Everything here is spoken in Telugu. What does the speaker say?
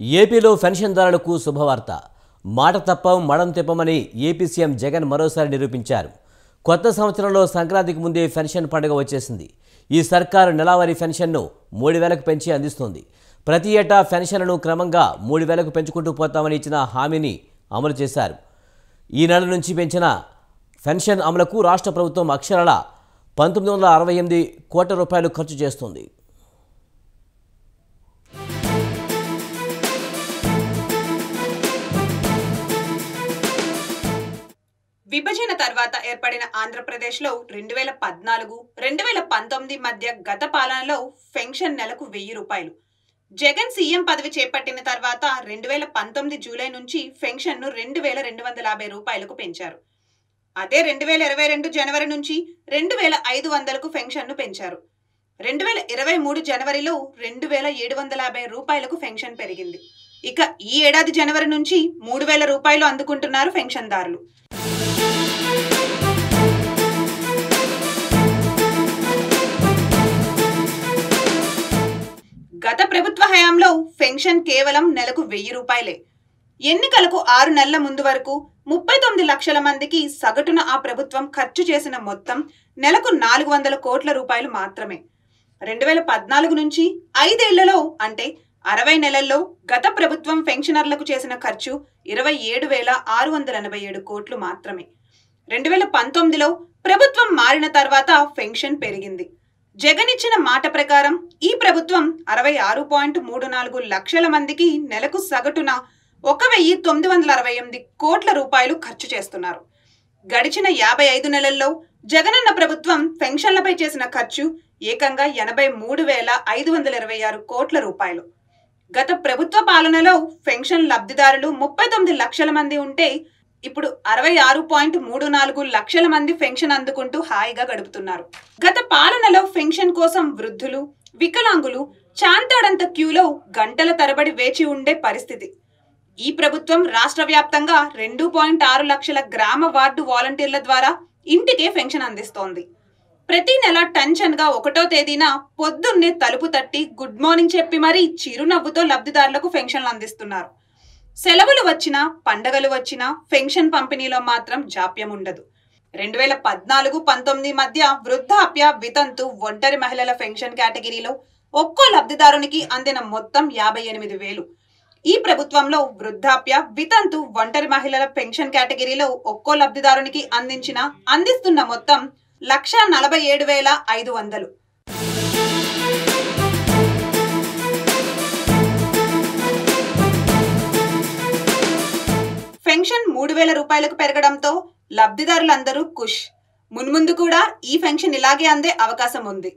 ఏపీలో పెన్షన్దారులకు శుభవార్త. మాట తప్పం మడం తెప్పమని ఏపీ సీఎం జగన్ మరోసారి నిరూపించారు. కొత్త సంవత్సరంలో సంక్రాంతికి ముందే పెన్షన్ పండుగ వచ్చేసింది. ఈ సర్కారు నెలవారీ పెన్షన్ను మూడు వేలకు పెంచి అందిస్తోంది. ప్రతి ఏటా పెన్షన్లను క్రమంగా మూడు వేలకు పెంచుకుంటూ పోతామని ఇచ్చిన హామీని అమలు చేశారు. ఈ నెల నుంచి పెంచిన పెన్షన్ అమలుకు రాష్ట్ర ప్రభుత్వం అక్షరాల పంతొమ్మిది వందల అరవై ఎనిమిది కోట్ల రూపాయలు ఖర్చు చేస్తుంది. విభజన తర్వాత ఏర్పడిన ఆంధ్రప్రదేశ్లో రెండు వేల పద్నాలుగు రెండు వేల పంతొమ్మిది మధ్య గత పాలనలో పెన్షన్ నెలకు వెయ్యి రూపాయలు. జగన్ సీఎం పదవి చేపట్టిన తర్వాత రెండు వేల పంతొమ్మిది జూలై నుంచి పెన్షన్ను రెండు వేల రెండు వందల యాభై రూపాయలకు పెంచారు. అదే రెండు వేల ఇరవై రెండు జనవరి నుంచి రెండు వేల ఐదు వందలకు పెన్షన్ను పెంచారు. రెండు వేల ఇరవై మూడు జనవరిలో రెండు వేల ఏడు వందల యాభై రూపాయలకు పెన్షన్ పెరిగింది. ఇక ఈ ఏడాది జనవరి నుంచి మూడు వేల రూపాయలు అందుకుంటున్నారు పెన్షన్దారులు ప్రభుత్వ హయాంలో పెన్షన్ కేవలం నెలకు వెయ్యి రూపాయలే. ఎన్నికలకు ఆరు నెలల ముందు వరకు ముప్పై తొమ్మిది లక్షల మందికి సగటున ఆ ప్రభుత్వం ఖర్చు చేసిన మొత్తం నెలకు నాలుగు వందల కోట్ల రూపాయలు మాత్రమే. రెండు వేల పద్నాలుగు నుంచి ఐదేళ్ళలో అంటే అరవై నెలల్లో గత ప్రభుత్వం పెన్షనర్లకు చేసిన ఖర్చు ఇరవై ఏడు వేల ఆరు వందల ఎనభై ఏడు కోట్లు మాత్రమే. రెండు వేల పంతొమ్మిదిలో ప్రభుత్వం మారిన తర్వాత పెన్షన్ పెరిగింది. జగన్ ఇచ్చిన మాట ప్రకారం ఈ ప్రభుత్వం అరవై ఆరు పాయింట్ మూడు నాలుగు లక్షల మందికి నెలకు సగటున ఒక వెయ్యి తొమ్మిది వందల అరవై ఎనిమిది కోట్ల రూపాయలు ఖర్చు చేస్తున్నారు. గడిచిన యాభై ఐదు నెలల్లో జగనన్న ప్రభుత్వం పెన్షన్లపై చేసిన ఖర్చు ఏకంగా ఎనభై మూడు వేల ఐదు వందల ఇరవై ఆరు కోట్ల రూపాయలు. గత ప్రభుత్వ పాలనలో పెన్షన్ లబ్ధిదారులు ముప్పై తొమ్మిది లక్షల మంది ఉంటే ఇప్పుడు అరవై ఆరు పాయింట్ మూడు నాలుగు లక్షల మంది పెన్షన్ అందుకుంటూ హాయిగా గడుపుతున్నారు. గత పాలనలో పెన్షన్ కోసం వృద్ధులు వికలాంగులు చాంతాడంత క్యూలో గంటల తరబడి వేచి ఉండే పరిస్థితి. ఈ ప్రభుత్వం రాష్ట్ర వ్యాప్తంగా రెండు పాయింట్ ఆరు లక్షల గ్రామ వార్డు వాలంటీర్ల ద్వారా ఇంటికే పెన్షన్ అందిస్తోంది. ప్రతి నెల టెన్షన్గా ఒకటో తేదీన పొద్దున్నే తలుపు తట్టి గుడ్ మార్నింగ్ చెప్పి మరీ చిరునవ్వుతో లబ్ధిదారులకు పెన్షన్లు అందిస్తున్నారు. సెలవులు వచ్చినా పండగలు వచ్చినా పెన్షన్ పంపిణీలో మాత్రం జాప్యం ఉండదు. రెండు వేల పద్నాలుగు పంతొమ్మిది మధ్య వృద్ధాప్య వితంతు ఒంటరి మహిళల పెన్షన్ కేటగిరీలో ఒక్కో లబ్ధిదారునికి అందిన మొత్తం యాభై ఎనిమిది వేలు. ఈ ప్రభుత్వంలో వృద్ధాప్య వితంతు ఒంటరి మహిళల పెన్షన్ కేటగిరీలో ఒక్కో లబ్ధిదారునికి అందించిన అందిస్తున్న మొత్తం లక్ష నలభై ఏడు వేల ఐదు వందలు. పెన్షన్ మూడు వేల రూపాయలకు పెరగడంతో లబ్ధిదారులందరూ ఖుష్. మున్ముందు కూడా ఈ పెన్షన్ ఇలాగే అందే అవకాశం ఉంది